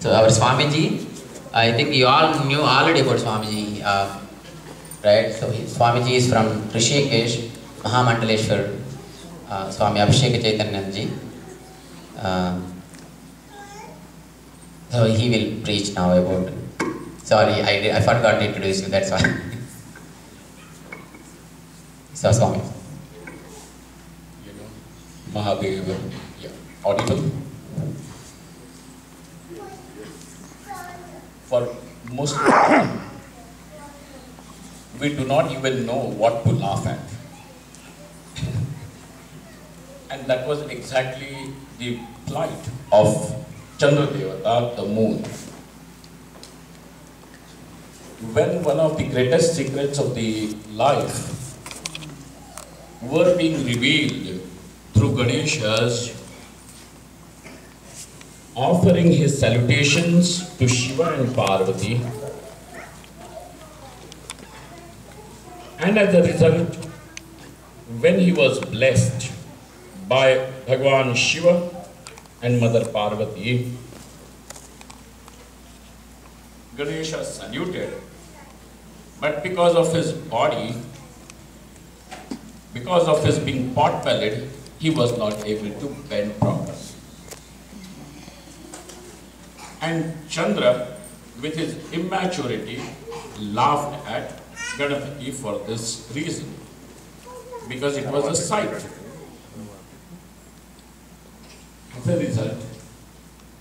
So our Swamiji, I think you all knew already about Swamiji, uh, right? So he, Swamiji is from Rishikesh, Mahamandaleshwar, uh, Swami Abhishek Chaitanyanji. Uh, so he will preach now about. Sorry, I, did- I forgot to introduce you. That's why. so Swami. you know, Mahadeva, yeah, audible. For most the we do not even know what to laugh at. and that was exactly the plight of Chandradevata, the moon. When one of the greatest secrets of the life were being revealed through Ganesha's offering his salutations to Shiva and Parvati. And as a result, when he was blessed by Bhagwan Shiva and Mother Parvati, Ganesha saluted, but because of his body, because of his being pot-bellied, he was not able to bend properly. And Chandra, with his immaturity, laughed at Ganapati for this reason, because it was a sight. As a result,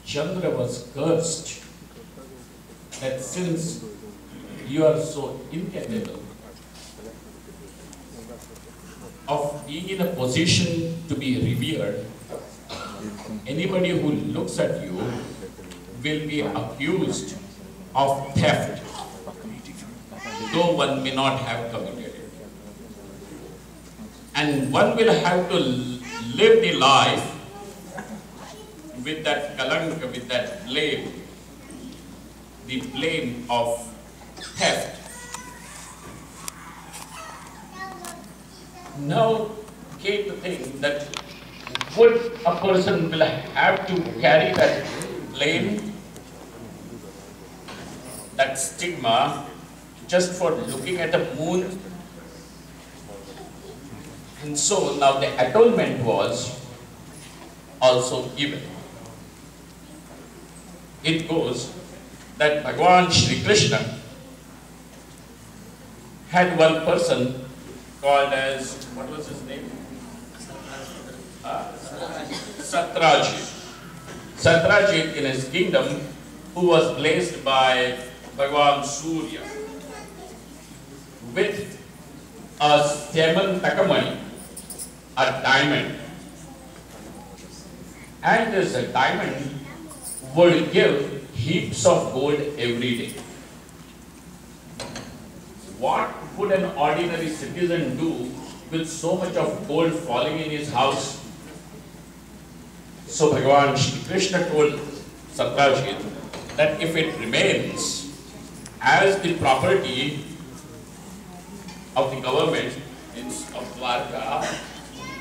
Chandra was cursed that since you are so incapable of being in a position to be revered, anybody who looks at you will be accused of theft, though one may not have committed it. And one will have to live the life with that kalanka, with that blame, the blame of theft. Now came the thing that would a person will have to carry that blame, that stigma, just for looking at the moon. And so now the atonement was also given. It goes that Bhagavan Shri Krishna had one person called as, what was his name? Uh, Satrajit. Satrajit in his kingdom, who was blessed by Bhagavan Surya with a Simantaka Mani, a diamond. And this diamond would give heaps of gold every day. What would an ordinary citizen do with so much of gold falling in his house? So Bhagavan Shri Krishna told Satrajit that if it remains as the property of the government of Dwarka,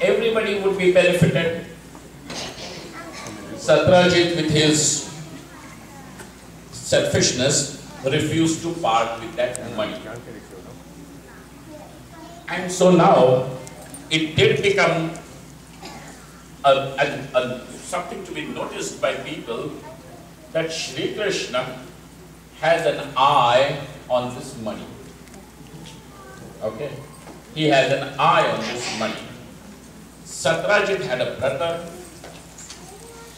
everybody would be benefited. Satrajit with his selfishness refused to part with that money. And so now it did become a, a- a- something to be noticed by people that Sri Krishna has an eye on this money. Okay? He has an eye on this money. Satrajit had a brother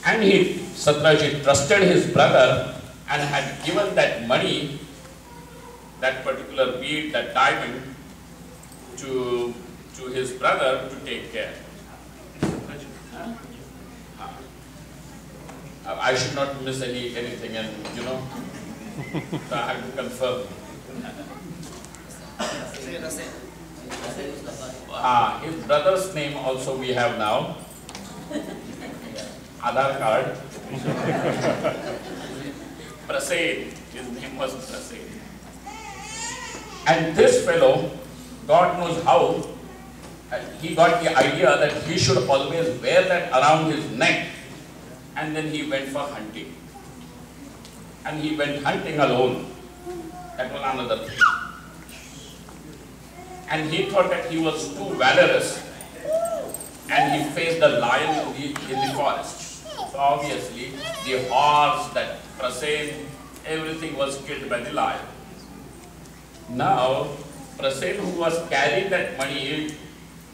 and he, Satrajit trusted his brother and had given that money, that particular bead, that diamond, to, to his brother to take care. I should not miss any, anything and, you know, I have to confirm. Ah, his brother's name also we have now. Aadhaar card. Prasad, his name was Prasad. And this fellow, God knows how, he got the idea that he should always wear that around his neck and then he went for hunting. And he went hunting alone. That was another thing. And he thought that he was too valorous and he faced the lion in the, in the forest. So obviously, the horse, that Prasen, everything was killed by the lion. Now, Prasen who was carrying that money,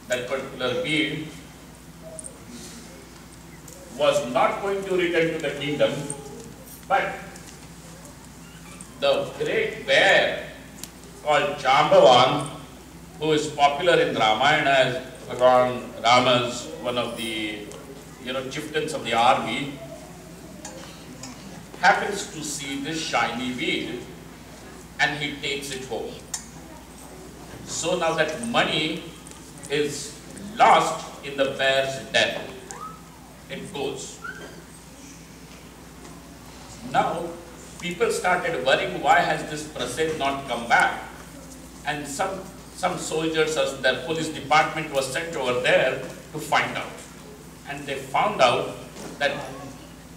that particular bead, was not going to return to the kingdom, but the great bear called Jambavan, who is popular in Ramayana as Bhagavan Rama's one of the you know chieftains of the army, happens to see this shiny bead and he takes it home. So now that money is lost in the bear's death. It goes. Now, people started worrying why has this Prasad not come back? And some, some soldiers, as their police department was sent over there to find out. And they found out that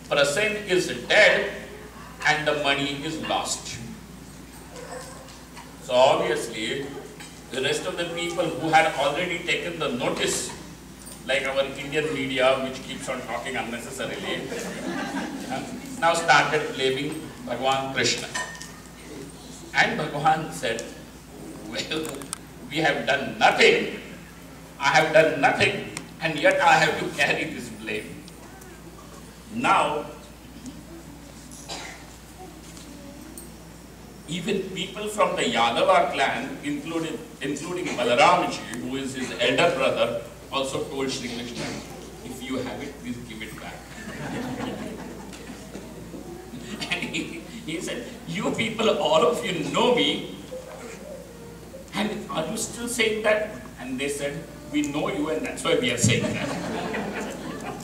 Prasad is dead and the money is lost. So obviously, the rest of the people who had already taken the notice, like our Indian media, which keeps on talking unnecessarily, now started blaming Bhagwan Krishna. And Bhagwan said, well, we have done nothing, I have done nothing, and yet I have to carry this blame. Now, even people from the Yadava clan, including, including Balaramji, who is his elder brother, also told Sri Krishna, if you have it, please give it back. and he, said, you people, all of you know me, and are you still saying that? And they said, we know you and that's why we are saying that.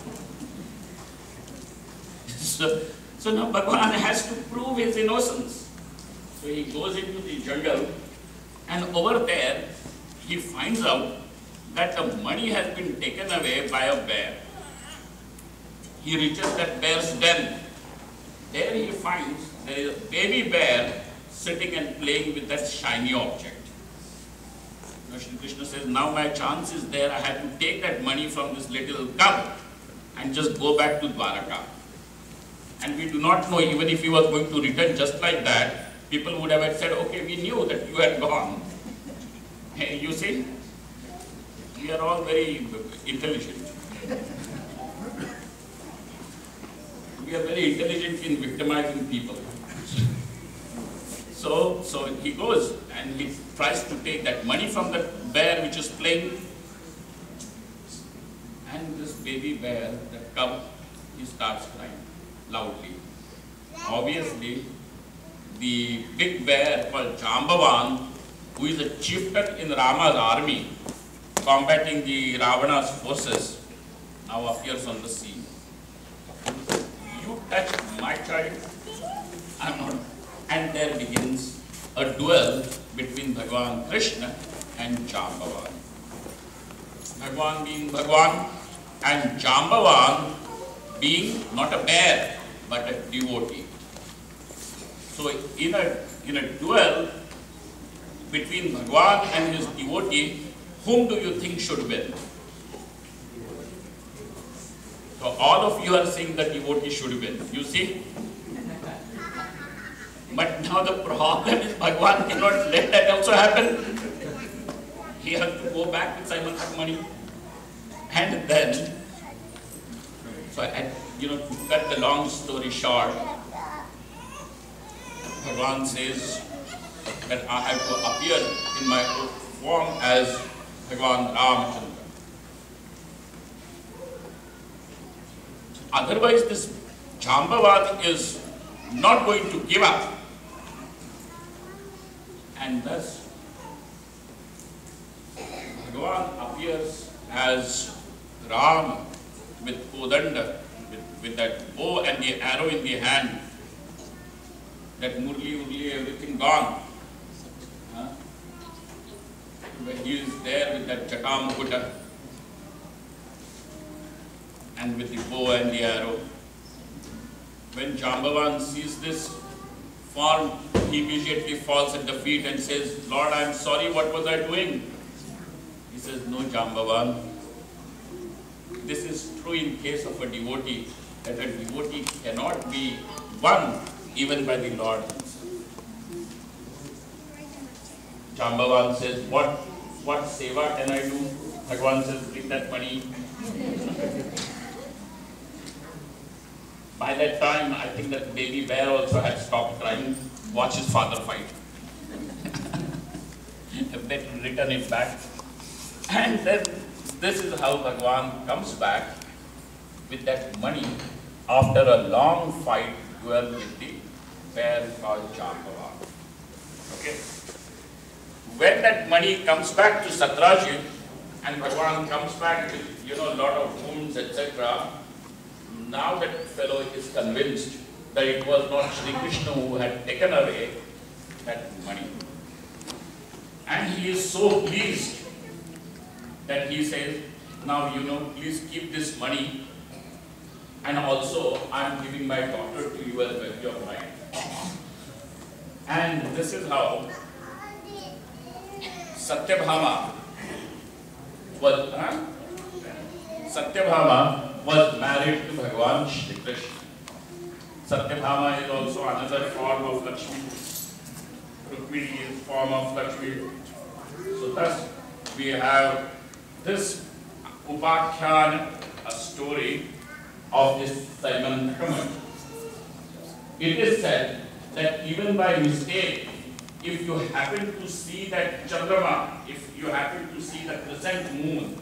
so, so now Bhagavan has to prove his innocence. So he goes into the jungle and over there he finds out that the money has been taken away by a bear. He reaches that bear's den. There he finds there is a baby bear sitting and playing with that shiny object. Now Shri Krishna says, now my chance is there, I have to take that money from this little cub and just go back to Dwaraka. And we do not know even if he was going to return just like that, people would have said, okay, we knew that you had gone. You see, we are all very intelligent. We are very intelligent in victimizing people. So, so he goes and he tries to take that money from the bear which is playing. And this baby bear, the cub, he starts crying loudly. Obviously, the big bear called Jambavan, who is a chieftain in Rama's army, combating the Ravana's forces, now appears on the scene. You touched my child, I'm not. And there begins a duel between Bhagwan Krishna and Jambavan. Bhagwan being Bhagwan and Jambavan being not a bear but a devotee. So in a, in a duel between Bhagwan and his devotee, whom do you think should win? So all of you are saying that devotee should win. You see? But now the problem is Bhagwan cannot let that also happen. He has to go back with Simon money. And then, so I, you know, to cut the long story short, Bhagwan says that I have to appear in my form as Bhagwan Ramachandra. Otherwise, this Jambavan is not going to give up. And thus, Bhagwan appears as Ram with Kodanda, with, with that bow and the arrow in the hand, that Murli, Murli, everything gone. Huh? He is there with that Jatamukutta and with the bow and the arrow. When Jambavan sees this, form, he immediately falls at the feet and says, Lord, I am sorry, what was I doing? He says, No, Jambavan. This is true in case of a devotee, that a devotee cannot be won even by the Lord. Jambavan says, What what seva can I do? Bhagavan says, bring that money. By that time, I think that baby bear also had stopped crying, watch his father fight. they return it back. And then this is how Bhagavan comes back with that money after a long fight duel with the bear called Jambavan. Okay? When that money comes back to Satrajit, and Bhagavan comes back with, you know, a lot of wounds, etc., now that fellow is convinced that it was not Sri Krishna who had taken away that money. And he is so pleased that he says, now you know, please keep this money and also I am giving my daughter to you as well, your bride. And this is how Satyabhama was, huh? Satyabhama was married to Bhagavan Shri Krishna. Satyabhama is also another form of Lakshmi. Rukmini is form of Lakshmi. So thus we have this Upakhyan, a story of this Simantaka Mani. It is said that even by mistake, if you happen to see that Chandrama, if you happen to see the crescent moon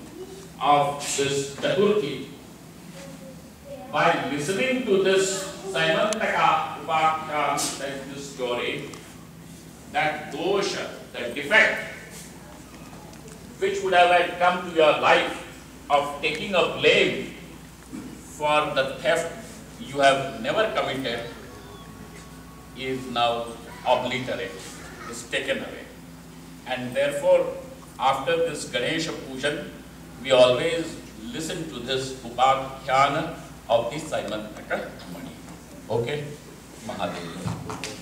of this Chaturthi, by listening to this Simantaka Upakhyan, that is this story, that dosha, that defect, which would have come to your life of taking a blame for the theft you have never committed, is now obliterated, is taken away. And therefore, after this Ganesha Pujan, we always listen to this Upakhyana of the Simantaka Mani. Okay? Mahadev.